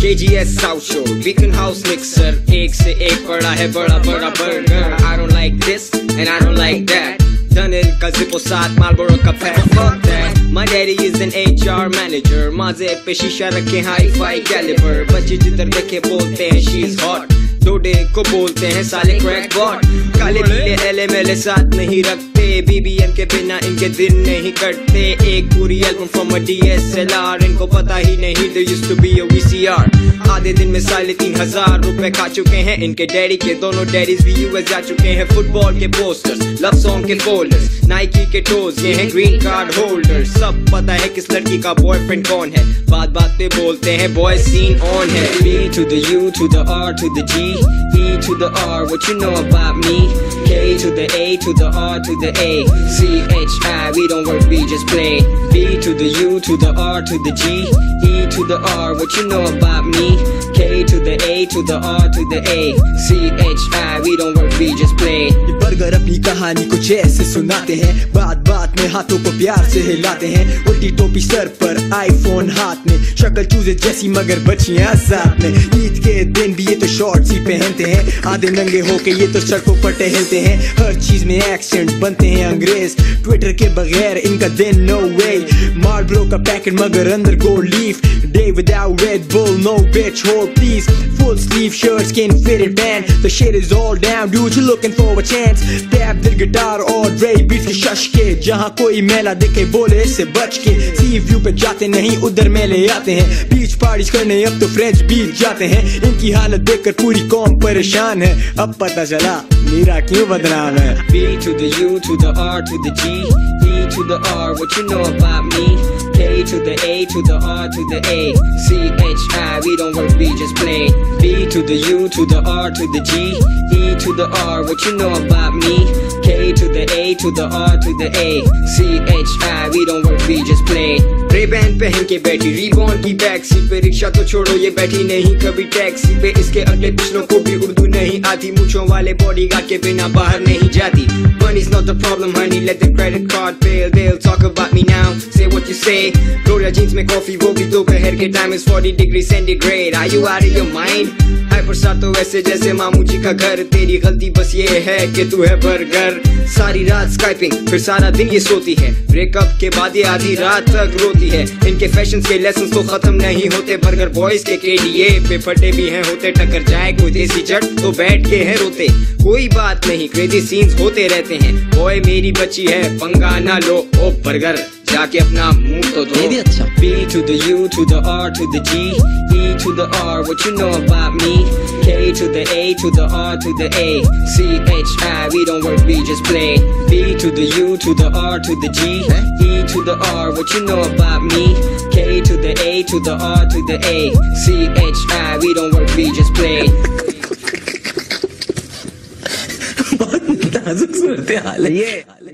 के जी एस साउथ शो बीकन एक से एक बड़ा है बड़ा बड़ा burger I don't like this and I don't like that Done का जिपो साथ Marlboro का pack fuck that. My daddy is an HR manager. माजे पे शीशा रखे हाई फाई कैलिबर बच्चे जिधर देखे बोलते हैं, she's hot. डोडे को बोलते हैं, साले क्रैक बॉट काले पीले एले मेले साथ नहीं रखते। बीबीएम के बिना इनके दिन नहीं कटते। एक पूरी एल्बम फ्रॉम डीएसएलआर इनको पता ही नहीं they used to be a VCR आधे दिन में साले तीन हज़ार रुपए खा चुके हैं इनके डैडी के, दोनों डैडीज भी यूएस जा चुके हैं फुटबॉल के पोस्टर्स लव सॉन्ग के फोल्डर्स नाइकी के टोज ये हैं ग्रीन कार्ड होल्डर सब पता है किस लड़की का बॉयफ्रेंड कौन है। बात बात पे बोलते हैं बॉय सीन ऑन है। B to the U, to the R, to the G E to the R, what you know about me? K to the A, to the R, to the A C H I. We don't work, we just play. B to the U to the R to the G. E to the R, what you know about me? K to the A to the R to the A C H I. We don't work, we just play. ये burger अपनी कहानी कुछ ऐसे सुनाते हैं। बात बात में हाथों को प्यार से हिलाते हैं। उल्टी टोपी सर पर आईफोन हाथ में। शक्ल चूजे जैसी मगर बच्चियाँ साथ में। ईद के दिन भी ये तो शॉर्ट्स ही पहनते हैं। आधे नंगे होके ये तो सड़कों पर टहलते हैं। हर चीज़ में एक्सेंट बनते हैं अंग्रेज़। ट्विटर के बगैर इनका दिन नो वे मार्बलो का पैकेट मगर अंदर gold leaf day without Red Bull no bitch, hold please full sleeve shirts can fit it band the shit is all down, dude you looking for a chance tap the guitar और Dre beats के शश के जहाँ कोई मेला देखे, बोले इससे बच के। सी व्यू पे जाते नहीं, उधर मेले आते हैं। बीच पार्टीज़ करने, अब तो फ्रेंच बीच जाते हैं। इनकी हालत देखकर पूरी कौम परेशान है। अब पता चला। मेरा क्यों बदनाम है B to the U to the R to the G E to the R what you know about me K to the A to the R to the A C H I we don't work we just play B to the U to the R to the G E to the R what you know about me K to the R to the A C H I we don't work we just play Ray Ban पहन के बैठी रीबॉन की taxi पे rickshaw तो छोड़ो ये बैठी नहीं कभी टैक्सी पे इसके अगले पिछलों को भी उर्दू नहीं आती मुछों वाले बॉडी गार्ड के बिना बाहर नहीं जाती Money's not the problem honey let the credit card fail they'll talk about me now say what you say Gloria jeans में कॉफ़ी वो भी दोपहर के time is 40 degree centigrade are you out of your mind hyper सा तो वैसे जैसे मामू जी का घर तेरी गलती बस ये है कि तू है बर्गर सारी रात स्काइपिंग फिर सारा दिन ये सोती है। ब्रेकअप के बाद ये आधी रात तक रोती है इनके फ़ैशन के लेसन तो खत्म नहीं होते बर्गर बॉयज़ के केडीए पे फटे भी हैं होते टक्कर जाए कोई देसी जट तो बैठ के है रोते कोई बात नहीं क्रेजी सीन्स होते रहते हैं बॉय मेरी बच्ची है पंगा ना लो ओ बर्गर जाके अपना मुँह तो धो ये भी अच्छा। B to the U to the R to the G E to the R what you know about me K to the A to the R to the A C H I we don't work we just play B to the U to the R to the G E to the R what you know about me K to the A to the R to the A C H I we don't work we just play बहुत नाजुक सूरत हाल है ये